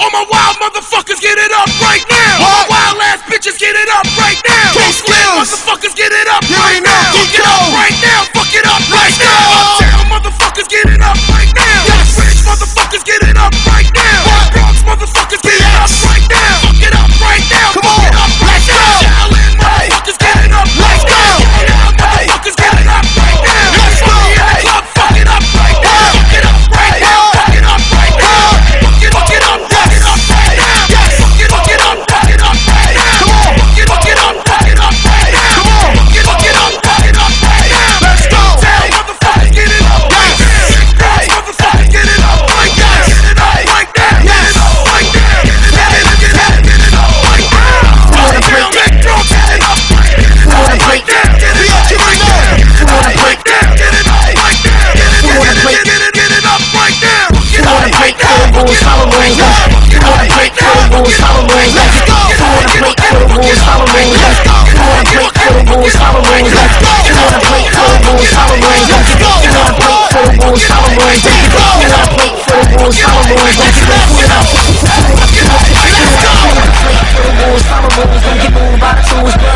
All my wild motherfuckers get it up right now. All my wild ass bitches get it up rules, follow rules, up wanna break the rules, follow rules, let's go. It wanna break the it up, rules, it up follow right rules, now. let's go. wanna break the rules, follow rules, let's go. wanna break the rules, follow rules, let's go. wanna break the rules, follow rules, let's go. wanna break the rules, follow rules, let's go. Pull it up. Rules, follow rules, don't get moved by the tools, brother ooze on your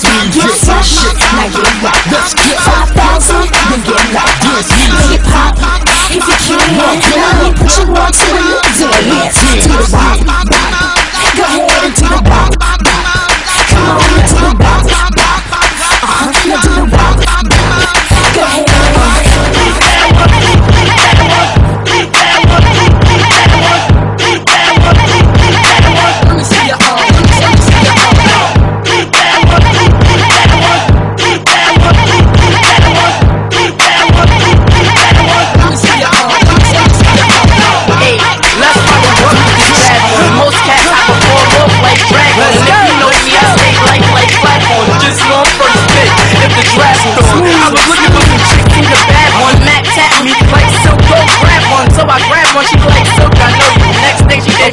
this music. Some shit, now get locked. Let's get five thousand, then get locked. This music. get it pop if you can. Let me put you on to the lizard. To the rock.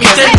me dead.